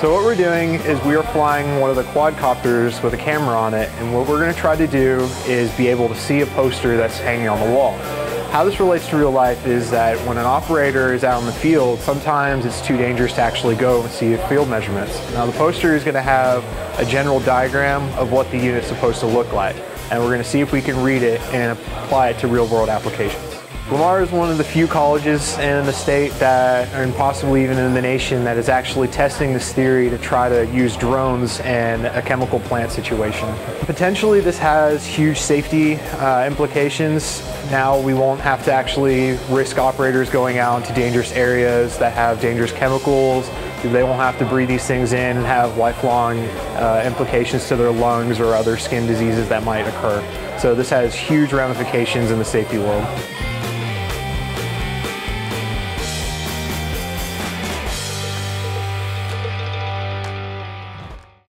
So what we're doing is we are flying one of the quadcopters with a camera on it, and what we're going to try to do is be able to see a poster that's hanging on the wall. How this relates to real life is that when an operator is out in the field, sometimes it's too dangerous to actually go and see field measurements. Now the poster is going to have a general diagram of what the unit's supposed to look like, and we're going to see if we can read it and apply it to real world applications. Lamar is one of the few colleges in the state that, and possibly even in the nation, that is actually testing this theory to try to use drones in a chemical plant situation. Potentially this has huge safety uh, implications. Now we won't have to actually risk operators going out into dangerous areas that have dangerous chemicals. They won't have to breathe these things in and have lifelong uh, implications to their lungs or other skin diseases that might occur. So this has huge ramifications in the safety world.